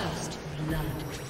First blood.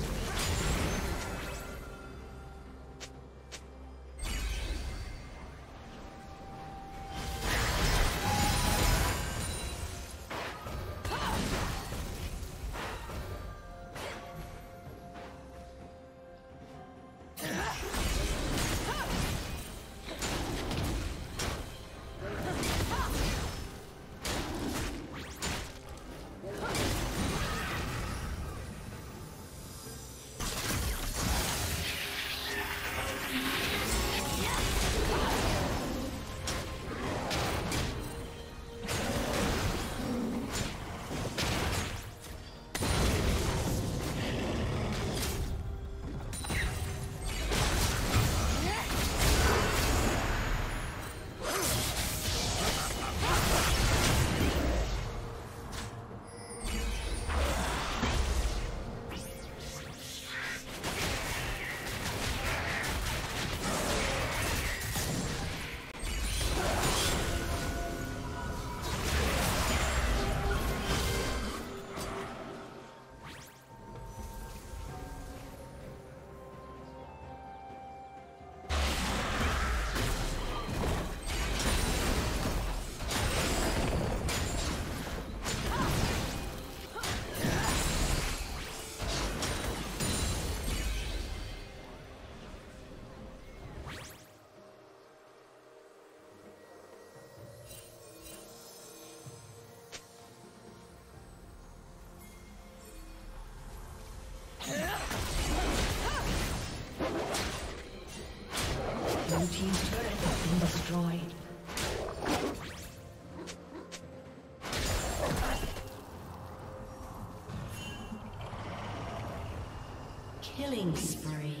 Killing spree.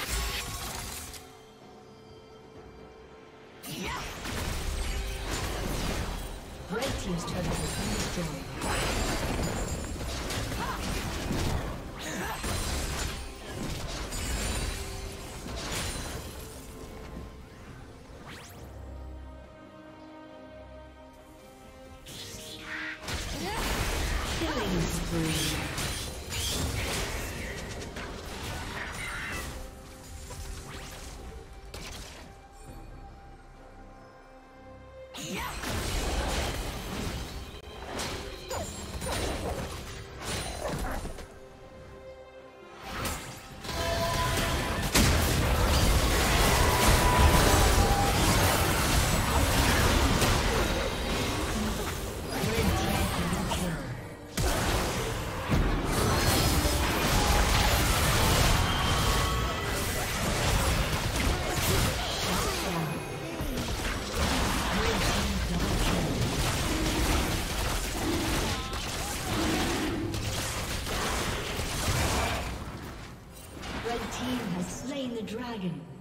Yeah! dragon.